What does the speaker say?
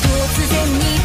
突然に